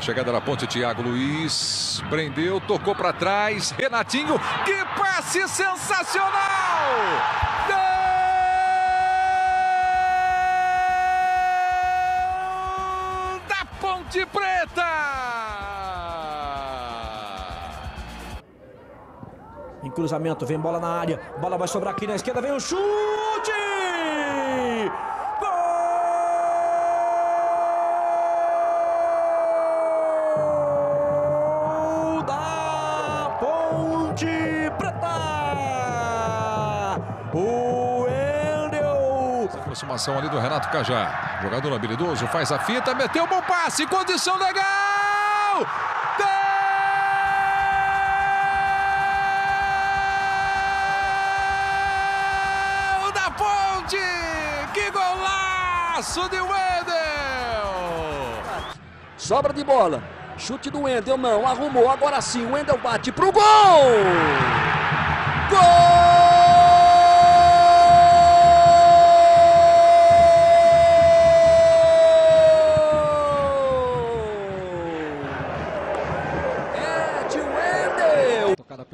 chegada da ponte, Thiago Luiz prendeu, tocou para trás. Renatinho, que passe sensacional! Gol Ponte Preta! Em cruzamento, vem bola na área. Bola vai sobrar aqui na esquerda, vem o chute! Aproximação ali do Renato Cajá. Jogador habilidoso, faz a fita, meteu um bom passe, condição legal! Gol da Ponte! Que golaço de Wendel! Sobra de bola. Chute do Wendel, não. Arrumou. Agora sim. O Wendel bate pro gol! Gol!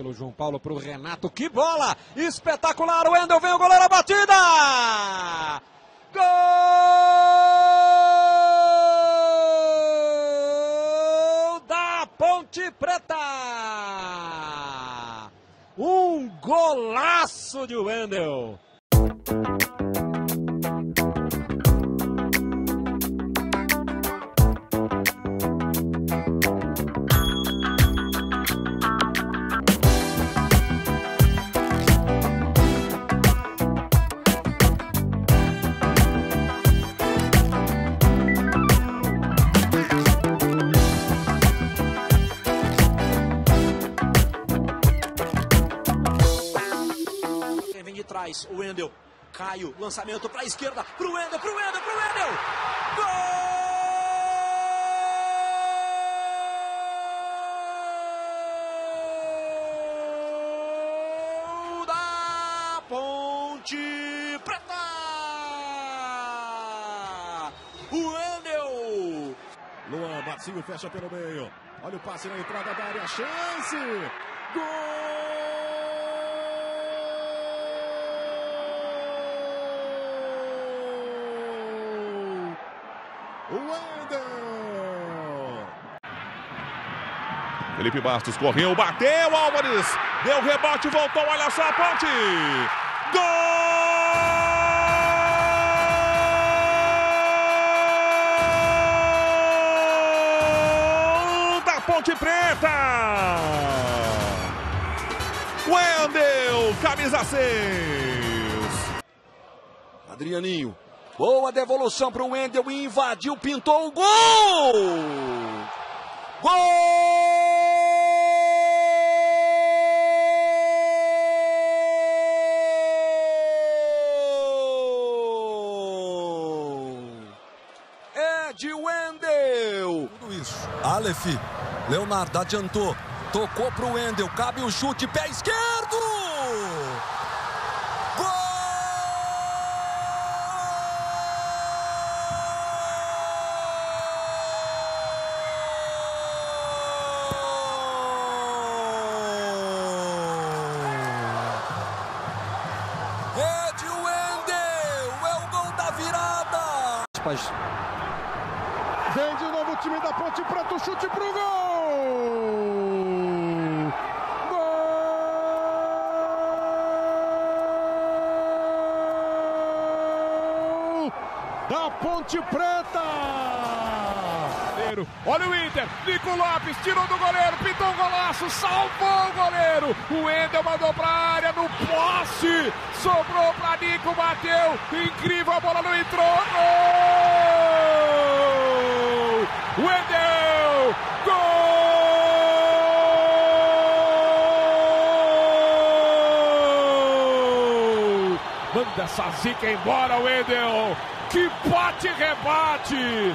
Pelo João Paulo para o Renato. Que bola! Espetacular! O Wendel vem o goleiro a batida! Gol da Ponte Preta! Um golaço de Wendel! Vem de trás, o Wendel. Caio, lançamento para a esquerda, pro Wendel, pro Wendel, pro Wendel! Gol da Ponte Preta! O Wendel! Luan, Marcinho fecha pelo meio. Olha o passe na entrada da área. Chance! Gol! Wendel! Felipe Bastos correu, bateu, Álvares, deu rebote, voltou, olha só a ponte. Gol da Ponte Preta. Wendel, camisa 6. Adrianinho. Boa devolução para o Wendel. Invadiu, pintou o gol! Gol! É de Wendel! Tudo isso. Aleph, Leonardo adiantou, tocou pro Wendel, cabe o chute, pé esquerdo! Virada! Vem de novo o time da Ponte Preta, o chute pro gol! Gol da Ponte Preta! Olha o Inter, Nico Lopes tirou do goleiro, pintou um golaço, salvou o goleiro. O Wendel mandou pra área no poste, sobrou pra Nico, bateu, incrível, a bola não entrou. Gol! Wendel! Gol! Manda essa zica embora, Wendel! Que bate rebate!